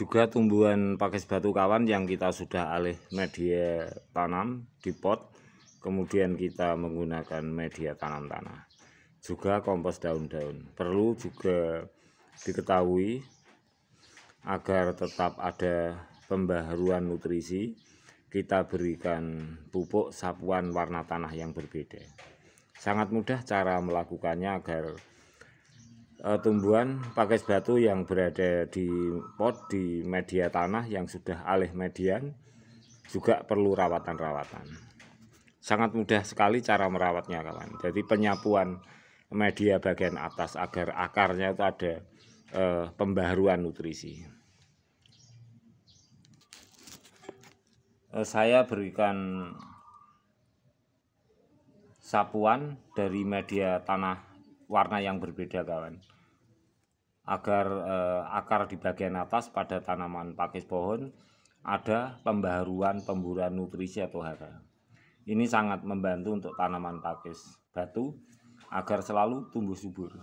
juga tumbuhan pakis batu kawan yang kita sudah alih media tanam di pot kemudian kita menggunakan media tanam tanah. Juga kompos daun-daun. Perlu juga diketahui agar tetap ada pembaharuan nutrisi kita berikan pupuk sapuan warna tanah yang berbeda. Sangat mudah cara melakukannya agar uh, tumbuhan pakis batu yang berada di pot di media tanah yang sudah alih median juga perlu rawatan-rawatan. Sangat mudah sekali cara merawatnya kawan. Jadi penyapuan media bagian atas agar akarnya itu ada uh, pembaharuan nutrisi. Uh, saya berikan sapuan dari media tanah warna yang berbeda kawan. Agar eh, akar di bagian atas pada tanaman pakis pohon ada pembaharuan pemburuan nutrisi atau hara. Ini sangat membantu untuk tanaman pakis batu agar selalu tumbuh subur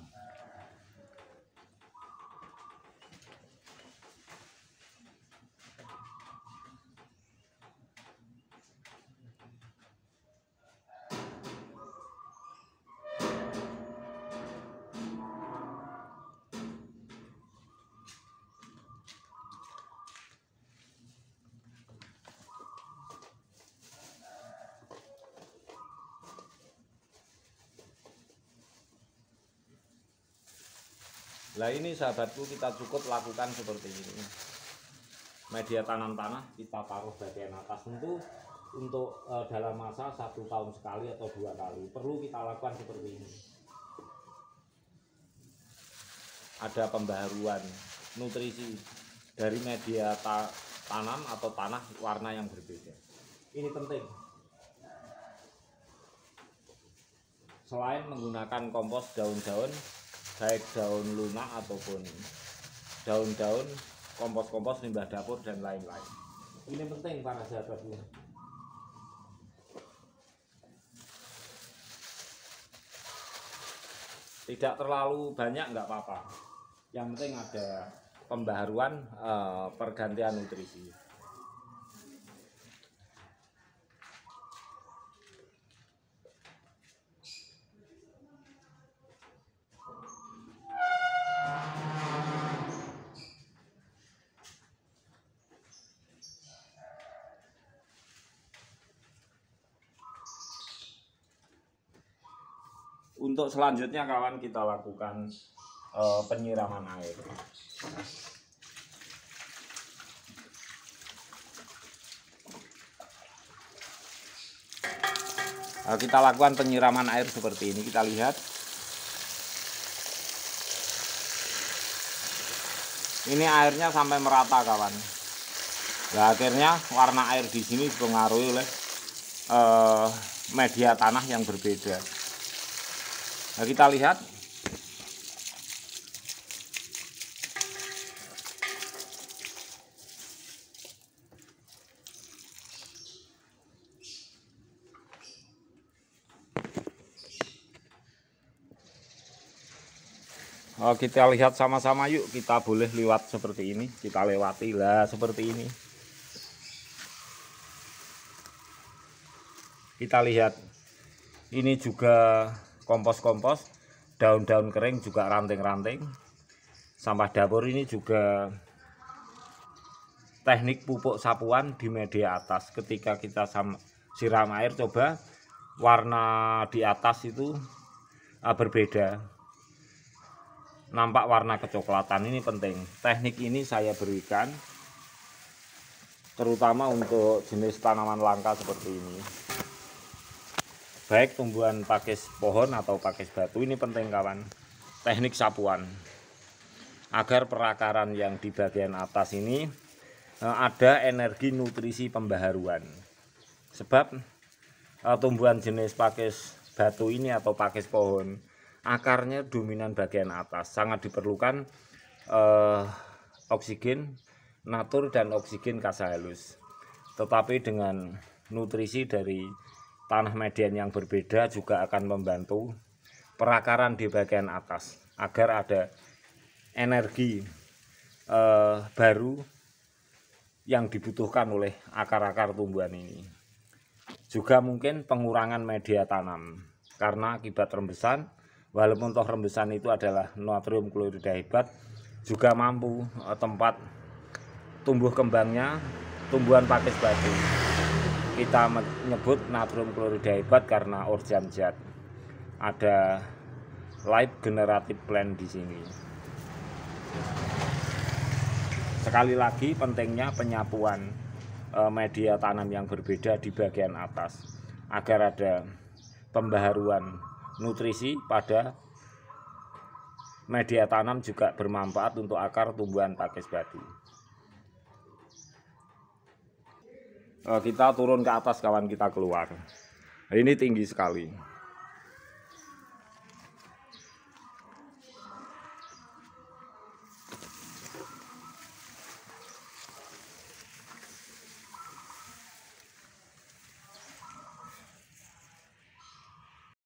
Nah ini sahabatku kita cukup lakukan seperti ini. Media tanam tanah kita taruh bagian atas tentu untuk e, dalam masa satu tahun sekali atau dua kali perlu kita lakukan seperti ini. Ada pembaharuan nutrisi dari media ta tanam atau tanah warna yang berbeda. Ini penting. Selain menggunakan kompos daun-daun baik daun lunak ataupun daun-daun kompos-kompos limbah dapur dan lain-lain. Ini penting para sahabat ini tidak terlalu banyak nggak apa-apa. Yang penting ada pembaharuan eh, pergantian nutrisi untuk selanjutnya kawan kita lakukan uh, penyiraman air. Uh, kita lakukan penyiraman air seperti ini. Kita lihat. Ini airnya sampai merata kawan. Nah akhirnya warna air di sini dipengaruhi oleh uh, media tanah yang berbeda Nah, kita lihat. Oh, kita lihat sama-sama yuk. Kita boleh lewat seperti ini. Kita lewati lah seperti ini. Kita lihat. Ini juga kompos-kompos daun-daun kering juga ranting-ranting. Sampah dapur ini juga teknik pupuk sapuan di media atas. Ketika kita siram air coba warna di atas itu uh, berbeda. Nampak warna kecoklatan ini penting. Teknik ini saya berikan terutama untuk jenis tanaman langka seperti ini baik tumbuhan pakis pohon atau pakis batu ini penting kawan. Teknik sapuan. Agar perakaran yang di bagian atas ini eh, ada energi nutrisi pembaharuan. Sebab eh, tumbuhan jenis pakis batu ini atau pakis pohon akarnya dominan bagian atas. Sangat diperlukan eh, oksigen natur dan oksigen kasa halus. Tetapi dengan nutrisi dari tanah median yang berbeda juga akan membantu perakaran di bagian atas agar ada energi eh, baru yang dibutuhkan oleh akar-akar tumbuhan ini. Juga mungkin pengurangan media tanam karena akibat rembesan walaupun toh rembesan itu adalah natrium klorida hebat juga mampu eh, tempat tumbuh kembangnya tumbuhan pakis batu kita menyebut natrium klorida hebat karena organ zat. Ada life generative plant di sini. Sekali lagi pentingnya penyapuan eh, media tanam yang berbeda di bagian atas agar ada pembaharuan nutrisi pada media tanam juga bermanfaat untuk akar tumbuhan pakis batu kita turun ke atas kawan kita keluar. Ini tinggi sekali